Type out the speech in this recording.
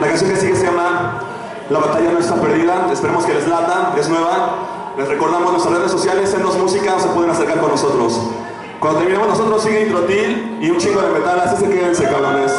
La canción que sigue se llama La batalla no está perdida. Esperemos que les lata, es nueva. Les recordamos nuestras redes sociales, en Los Música, se pueden acercar con nosotros. Cuando terminemos nosotros sigue Introtil y un chingo de metal, así se quédense cabrones.